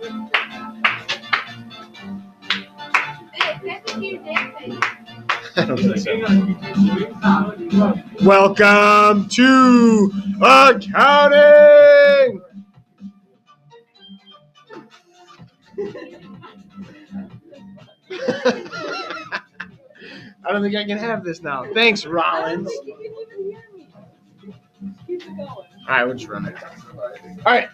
I don't think so. Welcome to accounting. I don't think I can have this now. Thanks, Rollins. All right, we'll just run it. All right,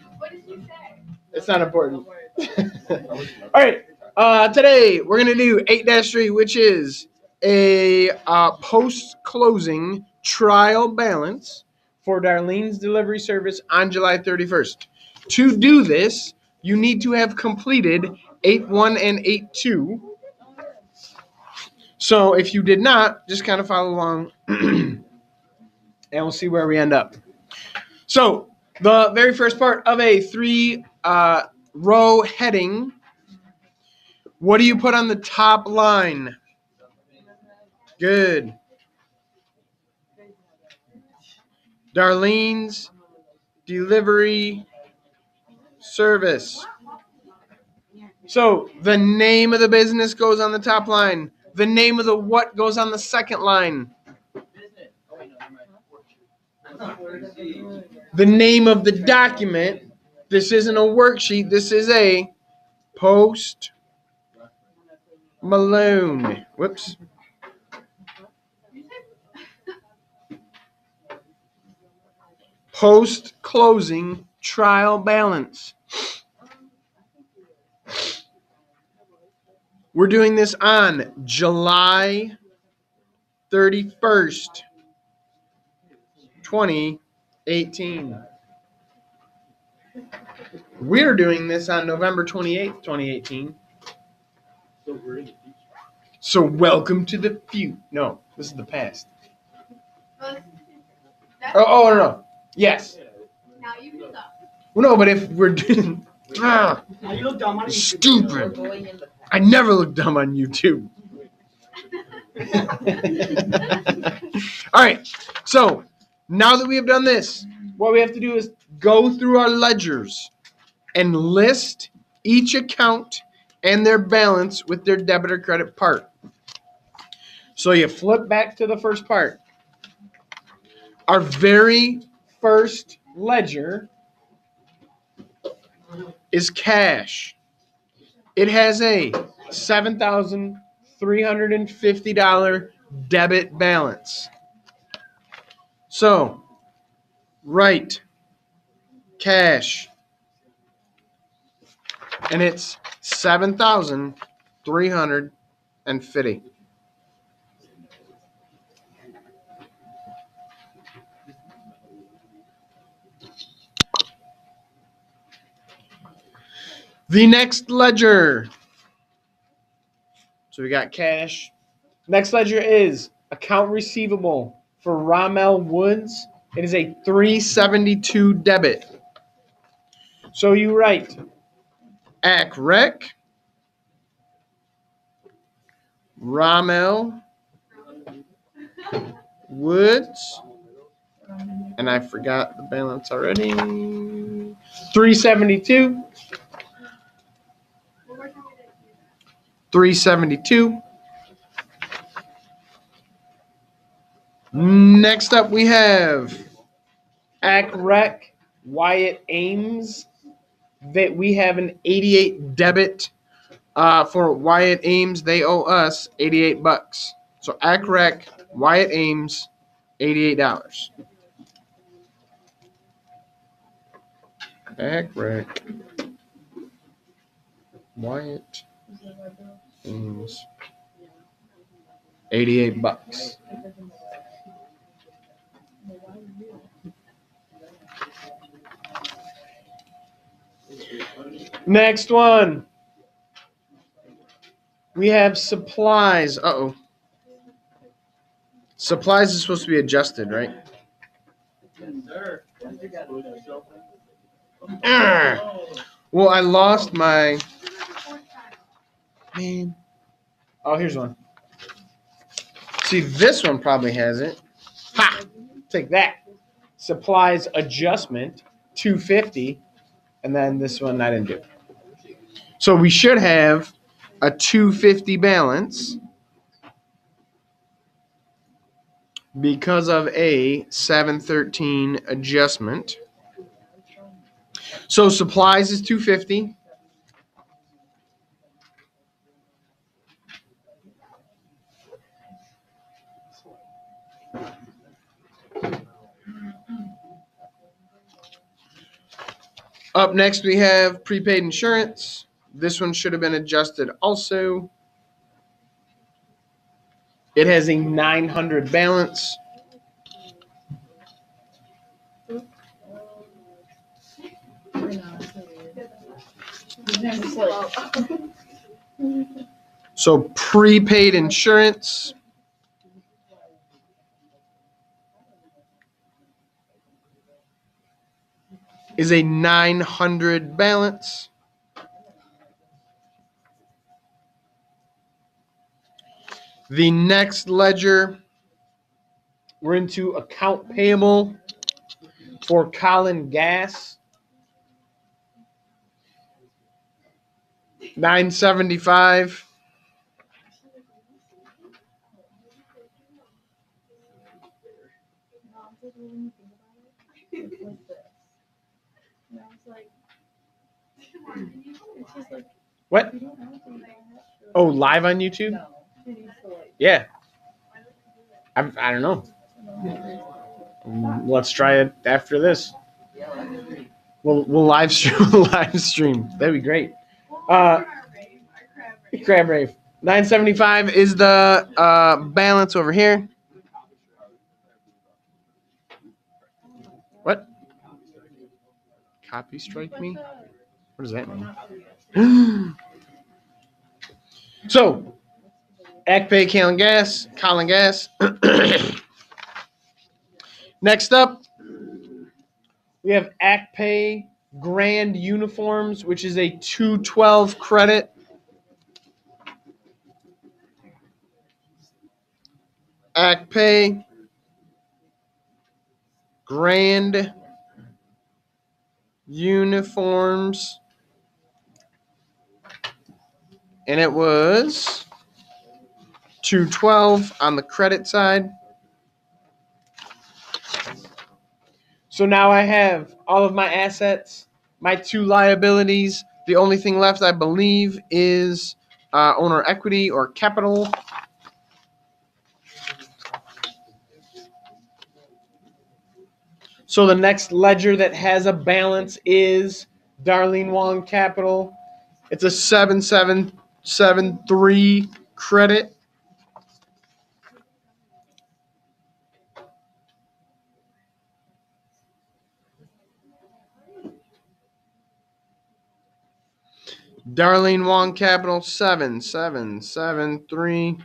it's not important. All right, uh, today we're gonna do eight three, which is a uh, post-closing trial balance for Darlene's delivery service on July 31st. To do this, you need to have completed eight one and eight two. So if you did not, just kind of follow along, and we'll see where we end up. So the very first part of a three uh, row heading. What do you put on the top line? Good. Darlene's delivery service. So the name of the business goes on the top line. The name of the what goes on the second line. The name of the document. This isn't a worksheet. This is a post Malone. Whoops. Post closing trial balance. We're doing this on July 31st, 2018. We're doing this on November 28th, 2018. So we're in the so welcome to the future. No, this is the past. Oh, oh no, no. Yes. Now you can stop. Well, no, but if we're doing. Ah, Now you look dumb. Why don't Stupid. I never look dumb on YouTube. All right. So now that we have done this, what we have to do is go through our ledgers and list each account and their balance with their debit or credit part. So you flip back to the first part. Our very first ledger is cash. It has a $7,350 debit balance. So, right, cash. And it's 7,350. The next ledger. So we got cash. Next ledger is account receivable for Ramel Woods. It is a 372 debit. So you write ACREC, Ramel Woods, and I forgot the balance already. 372. 372. Next up, we have ACREC Wyatt Ames. That we have an 88 debit uh, for Wyatt Ames. They owe us 88 bucks. So ACREC Wyatt Ames, $88. ACREC Wyatt Ames, 88 bucks. Next one. We have supplies. Uh oh. Supplies is supposed to be adjusted, right? Well, I lost my. Man. Oh, here's one. See, this one probably has it. Ha! Take that. Supplies adjustment, 250. And then this one I didn't do. So we should have a 250 balance because of a 713 adjustment. So supplies is 250. Up next, we have prepaid insurance. This one should have been adjusted also. It has a 900 balance. So prepaid insurance. is a 900 balance. The next ledger, we're into account payable for Colin Gas. 975. What? Oh, live on YouTube? Yeah. I'm, I don't know. Mm, Let's try it after this. We'll, we'll live stream. live stream. That'd be great. Uh, Crab Rave. 975 is the uh, balance over here. What? Copy strike me? What does that mean? so, Acpay Colin Gas, Colin Gas. Next up, we have Acpay Grand Uniforms, which is a 212 credit. Acpay Grand Uniforms. And it was 212 on the credit side. So now I have all of my assets, my two liabilities. The only thing left, I believe, is uh, owner equity or capital. So the next ledger that has a balance is Darlene Wong Capital. It's a 7773 credit. Darlene Wong Capital seven seven seven three.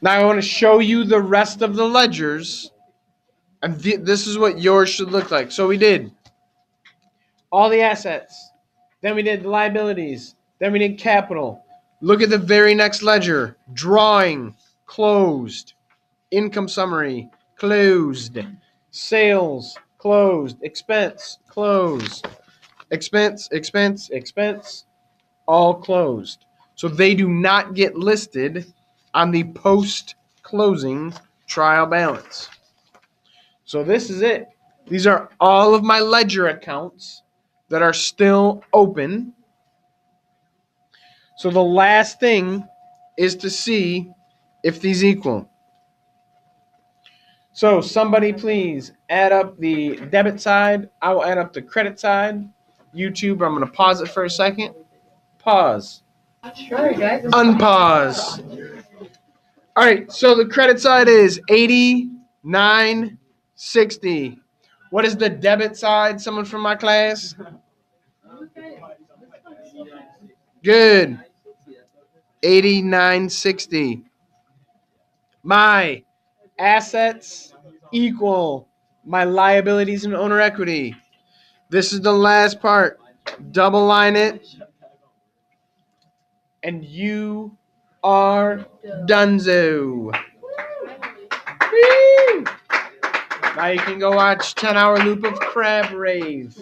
Now I want to show you the rest of the ledgers. And th- this is what yours should look like. So we did all the assets. Then we did the liabilities. Then we did capital. Look at the very next ledger. Drawing closed. Income summary closed. Sales closed. Expense closed. Expense, expense, expense, all closed. So they do not get listed on the post closing trial balance. So this is it. These are all of my ledger accounts that are still open. So the last thing is to see if these equal. So somebody please add up the debit side. I will add up the credit side. YouTube, I'm going to pause it for a second. Pause. Sure, guys. Unpause. All right, so the credit side is 8960. What is the debit side? Someone from my class? Good. 8960. My assets equal my liabilities and owner equity. This is the last part. Double line it. And you are Dunzo. Now you can go watch 10 hour loop of Crab Rave.